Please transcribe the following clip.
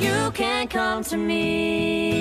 you can come to me.